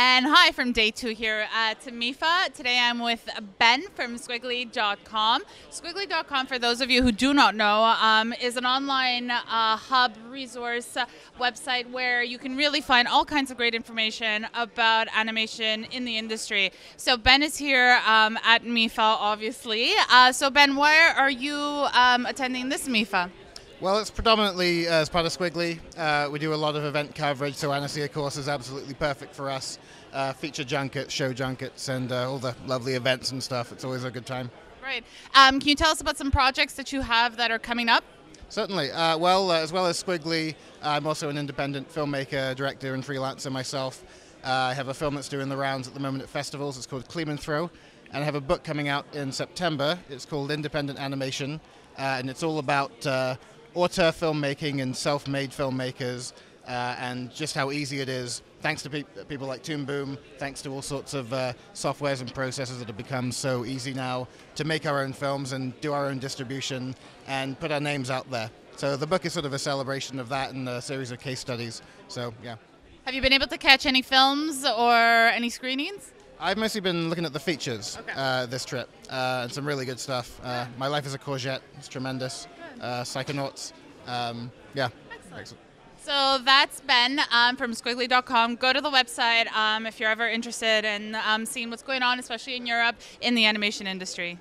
And hi from day two here at MIFA. Today I'm with Ben from skwigly.com. Skwigly.com, for those of you who do not know, um, is an online uh, hub resource website where you can really find all kinds of great information about animation in the industry. So Ben is here um, at MIFA, obviously. Uh, so Ben, why are you um, attending this MIFA? Well, it's predominantly uh, as part of Skwigly. Uh, we do a lot of event coverage, so Annecy, of course, is absolutely perfect for us. Uh, feature junkets, show junkets, and uh, all the lovely events and stuff. It's always a good time. Right. Um, can you tell us about some projects that you have that are coming up? Certainly. Uh, well, uh, as well as Skwigly, I'm also an independent filmmaker, director, and freelancer myself. I have a film that's doing the rounds at the moment at festivals. It's called Clean and Throw. And I have a book coming out in September. It's called Independent Animation, and it's all about auteur filmmaking and self-made filmmakers uh, and just how easy it is thanks to pe- people like Toon Boom, thanks to all sorts of uh, softwares and processes that have become so easy now to make our own films and do our own distribution and put our names out there. So the book is sort of a celebration of that and a series of case studies. So yeah. Have you been able to catch any films or any screenings? I've mostly been looking at the features Okay. uh, this trip uh, and some really good stuff. Uh, My Life as a Courgette, it's tremendous. Uh, Psychonauts, um, yeah. Excellent. So that's Ben um, from Skwigly.com. Go to the website um, if you're ever interested in um, seeing what's going on, especially in Europe, in the animation industry.